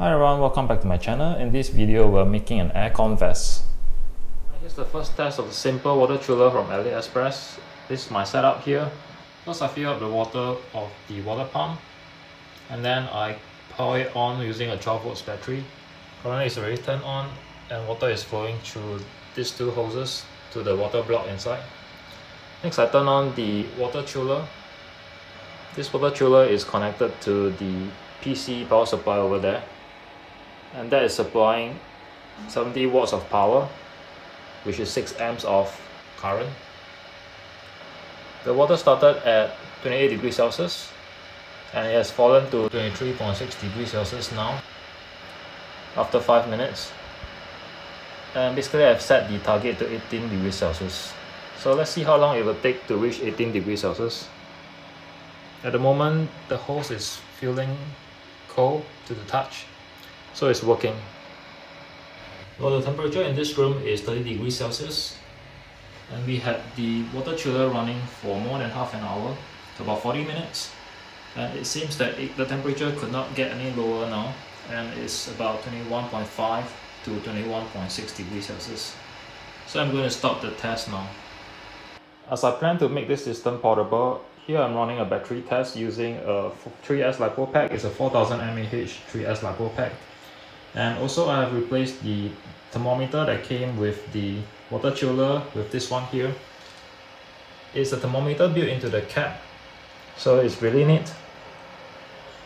Hi everyone, welcome back to my channel. In this video, we're making an aircon vest. Here's the first test of the simple water chiller from AliExpress. This is my setup here. First I fill up the water of the water pump and then I power it on using a 12 volts battery. Currently it's already turned on and water is flowing through these two hoses to the water block inside. Next I turn on the water chiller. This water chiller is connected to the PC power supply over there and that is supplying 70 watts of power which is 6 amps of current. The water started at 28 degrees Celsius and it has fallen to 23.6 degrees Celsius now after 5 minutes. And basically I've set the target to 18 degrees Celsius. So let's see how long it will take to reach 18 degrees Celsius. At the moment the hose is feeling cold to the touch so it's working. Well the temperature in this room is 30 degrees Celsius and we had the water chiller running for more than half an hour to about 40 minutes and it seems that it, the temperature could not get any lower now and it's about 21.5 to 21.6 degrees Celsius. So I'm going to stop the test now. As I plan to make this system portable here I'm running a battery test using a 3S LiPo pack. It's a 4000 mAh 3S LiPo pack and also I have replaced the thermometer that came with the water chiller with this one here. It's a thermometer built into the cap so it's really neat.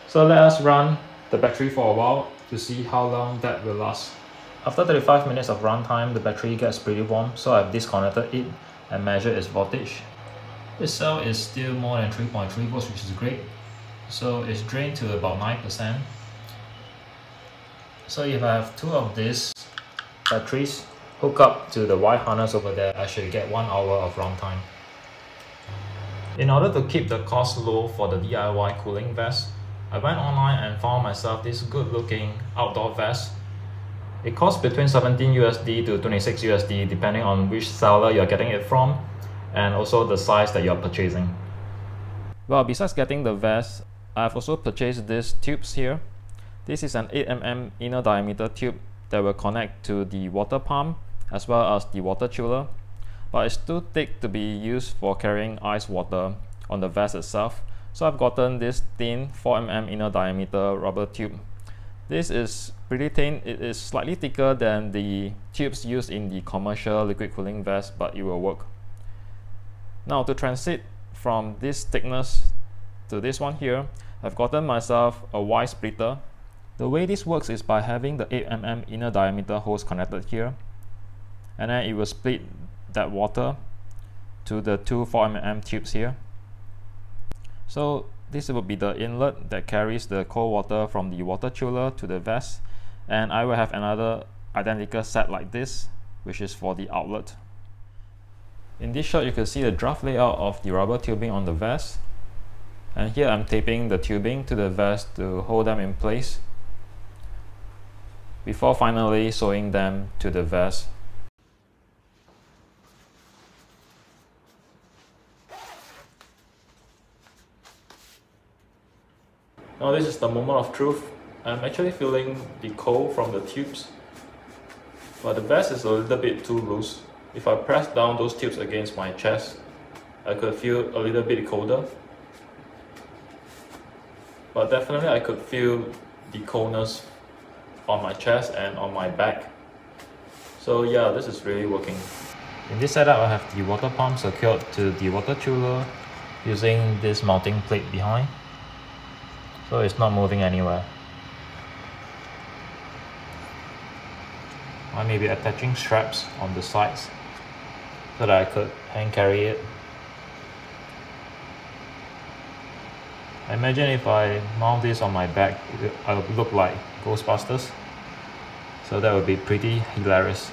So let us run the battery for a while to see how long that will last. After 35 minutes of runtime the battery gets pretty warm so I've disconnected it and measured its voltage. This cell is still more than 3.3 volts which is great. So it's drained to about 9% so if I have two of these batteries hook up to the wire harness over there, I should get one hour of runtime. In order to keep the cost low for the DIY cooling vest, I went online and found myself this good looking outdoor vest. It costs between 17 USD to 26 USD depending on which seller you're getting it from and also the size that you're purchasing. Well, besides getting the vest, I've also purchased these tubes here this is an 8mm inner diameter tube that will connect to the water pump as well as the water chiller, but it's too thick to be used for carrying ice water on the vest itself. So I've gotten this thin 4mm inner diameter rubber tube. This is pretty thin, it is slightly thicker than the tubes used in the commercial liquid cooling vest, but it will work. Now to transit from this thickness to this one here, I've gotten myself a Y splitter the way this works is by having the 8mm inner diameter hose connected here and then it will split that water to the two 4mm tubes here. So this will be the inlet that carries the cold water from the water chiller to the vest and I will have another identical set like this which is for the outlet. In this shot you can see the draft layout of the rubber tubing on the vest and here I'm taping the tubing to the vest to hold them in place before finally sewing them to the vest. Now this is the moment of truth. I'm actually feeling the cold from the tubes, but the vest is a little bit too loose. If I press down those tubes against my chest, I could feel a little bit colder. But definitely I could feel the coldness on my chest and on my back. So yeah, this is really working. In this setup, I have the water pump secured to the water chiller using this mounting plate behind. So it's not moving anywhere. I may be attaching straps on the sides so that I could hand carry it. I Imagine if I mount this on my back, I would look like Ghostbusters. So that would be pretty hilarious.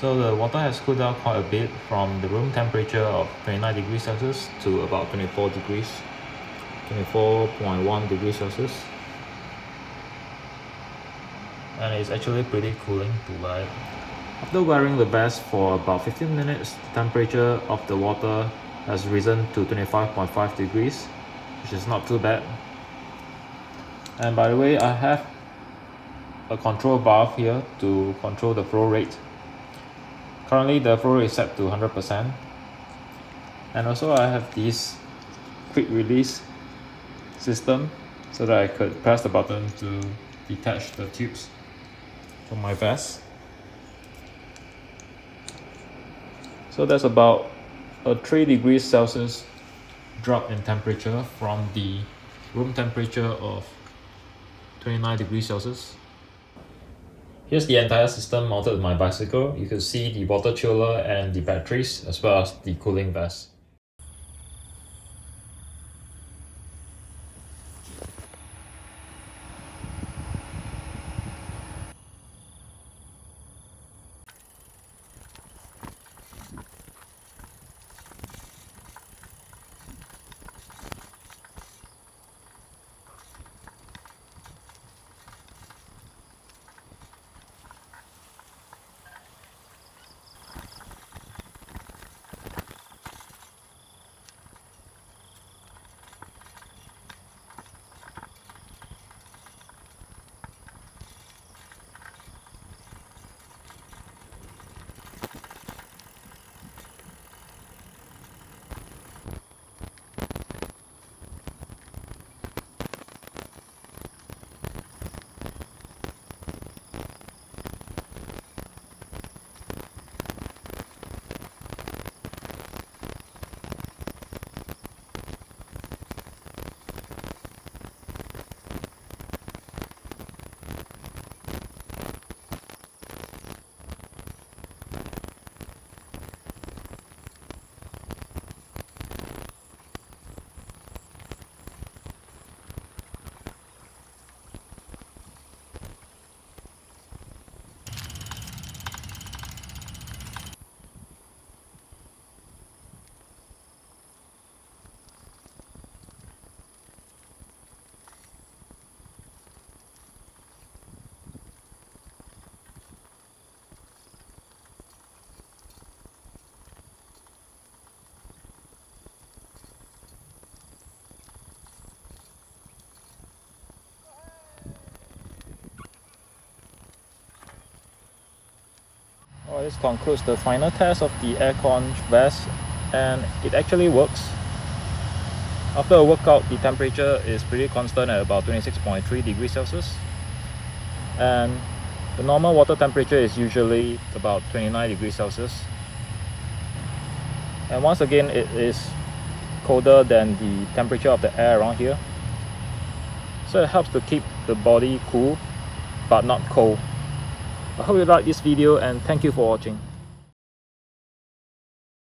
So the water has cooled down quite a bit from the room temperature of 29 degrees Celsius to about 24 degrees, 24.1 degrees Celsius. And it's actually pretty cooling to wear. After wearing the vest for about 15 minutes, the temperature of the water has risen to 25.5 degrees which is not too bad. And by the way, I have a control valve here to control the flow rate. Currently the flow rate is set to 100%. And also I have this quick release system so that I could press the button to detach the tubes from my vest. So that's about a 3 degrees Celsius drop in temperature from the room temperature of 29 degrees Celsius. Here's the entire system mounted on my bicycle. You can see the water chiller and the batteries as well as the cooling vest. Well, this concludes the final test of the aircon vest and it actually works. After a workout, the temperature is pretty constant at about 26.3 degrees Celsius. And the normal water temperature is usually about 29 degrees Celsius. And once again, it is colder than the temperature of the air around here. So it helps to keep the body cool, but not cold. I hope you like this video and thank you for watching.